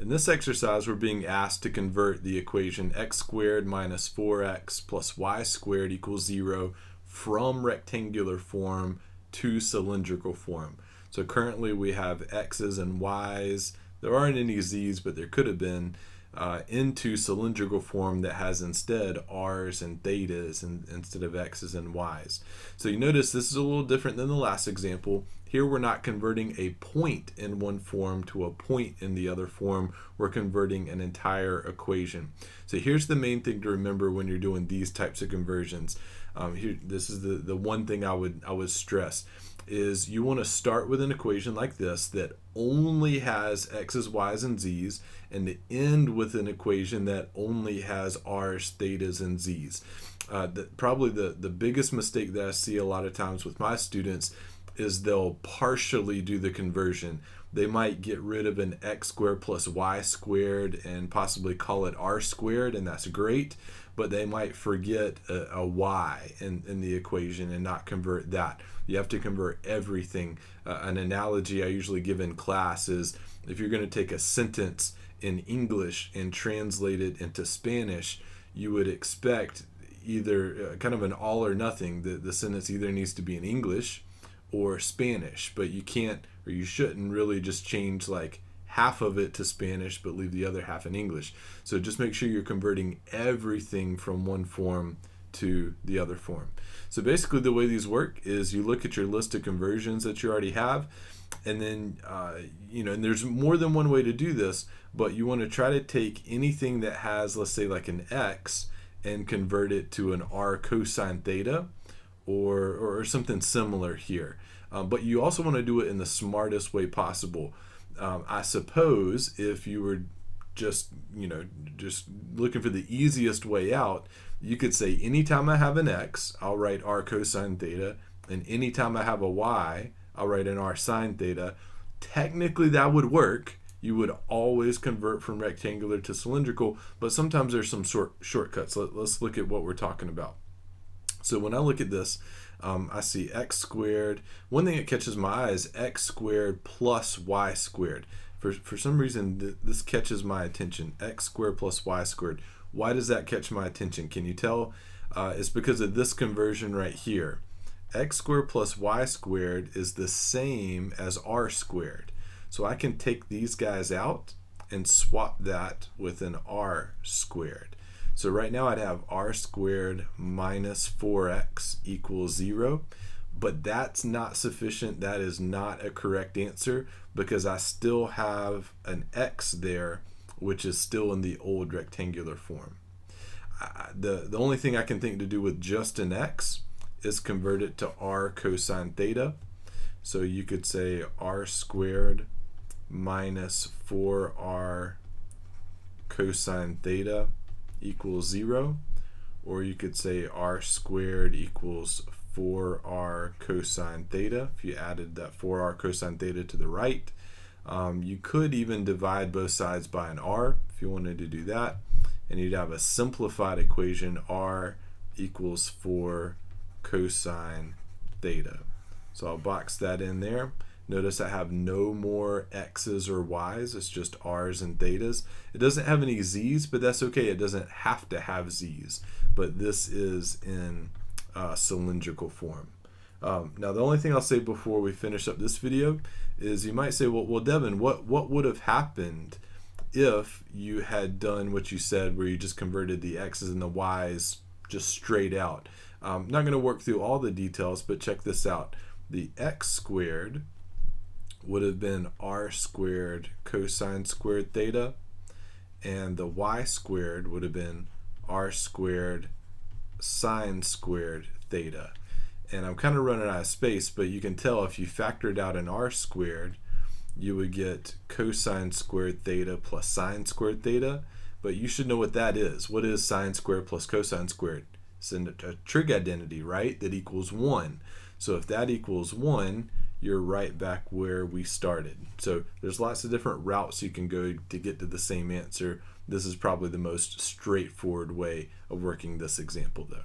In this exercise, we're being asked to convert the equation x squared minus 4x plus y squared equals 0 from rectangular form to cylindrical form. So currently we have x's and y's. There aren't any z's, but there could have been uh, into cylindrical form that has instead r's and thetas and, instead of x's and y's. So you notice this is a little different than the last example. Here we're not converting a point in one form to a point in the other form. We're converting an entire equation. So here's the main thing to remember when you're doing these types of conversions. Um, here, this is the, the one thing I would I would stress is you want to start with an equation like this that only has x's, y's, and z's, and to end with an equation that only has r's, thetas, and z's. Uh, the, probably the, the biggest mistake that I see a lot of times with my students is they'll partially do the conversion. They might get rid of an x squared plus y squared and possibly call it r squared, and that's great, but they might forget a, a y in, in the equation and not convert that. You have to convert everything. Uh, an analogy I usually give in class is if you're going to take a sentence in English and translate it into Spanish, you would expect either uh, kind of an all or nothing. The, the sentence either needs to be in English or Spanish, but you can't or you shouldn't really just change like half of it to Spanish but leave the other half in English. So just make sure you're converting everything from one form to the other form. So basically the way these work is you look at your list of conversions that you already have and then uh, you know and there's more than one way to do this but you want to try to take anything that has let's say like an x and convert it to an r cosine theta or, or something similar here. Um, but you also want to do it in the smartest way possible. Um, I suppose if you were just you know just looking for the easiest way out, you could say anytime I have an x, I'll write r cosine theta, and anytime I have a y, I'll write an r sine theta. Technically, that would work. You would always convert from rectangular to cylindrical, but sometimes there's some short shortcuts. Let, let's look at what we're talking about. So when I look at this, um, I see x squared. One thing that catches my eye is x squared plus y squared. For, for some reason, th this catches my attention. x squared plus y squared. Why does that catch my attention? Can you tell? Uh, it's because of this conversion right here. x squared plus y squared is the same as r squared. So I can take these guys out and swap that with an r squared. So right now I'd have r squared minus 4x equals 0, but that's not sufficient. That is not a correct answer because I still have an x there, which is still in the old rectangular form. I, the, the only thing I can think to do with just an x is convert it to r cosine theta. So you could say r squared minus 4r cosine theta equals 0 or you could say r squared equals 4r cosine theta if you added that 4r cosine theta to the right. Um, you could even divide both sides by an r if you wanted to do that and you'd have a simplified equation r equals 4 cosine theta. So I'll box that in there. Notice I have no more x's or y's, it's just r's and thetas. It doesn't have any z's, but that's okay. It doesn't have to have z's, but this is in uh, cylindrical form. Um, now, the only thing I'll say before we finish up this video is you might say, well, well Devin, what, what would have happened if you had done what you said where you just converted the x's and the y's just straight out? I'm um, not going to work through all the details, but check this out. The x squared would have been r squared cosine squared theta, and the y squared would have been r squared sine squared theta. And I'm kind of running out of space, but you can tell if you factored out an r squared, you would get cosine squared theta plus sine squared theta. But you should know what that is. What is sine squared plus cosine squared? It's a trig identity, right? That equals 1. So if that equals 1, you're right back where we started. So there's lots of different routes you can go to get to the same answer. This is probably the most straightforward way of working this example though.